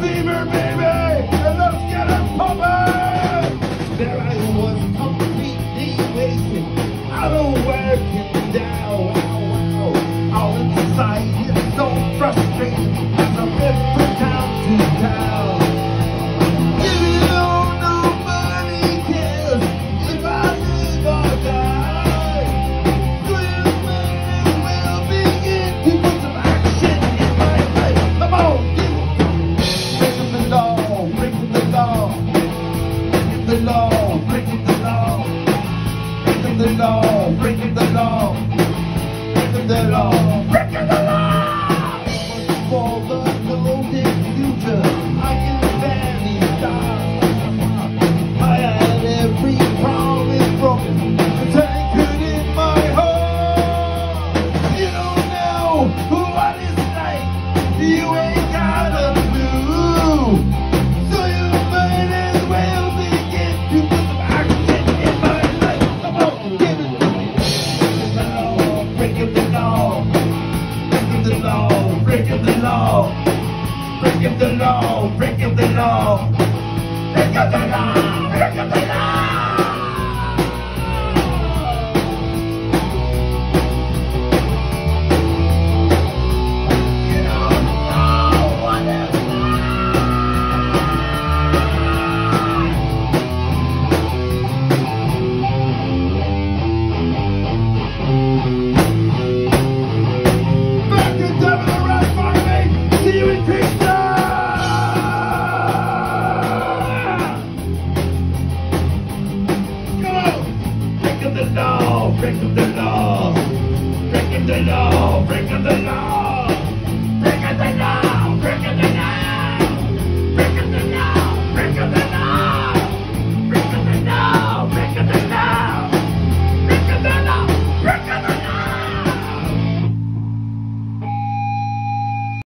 Beamer, baby. the law, breaking the law, breaking the law, breaking the law. For the golden future, I can barely every promise broken, my heart. You know. breaking the law, breaking the law. Breaking the law, breaking the law. breaking the law, breaking the law, breaking the law.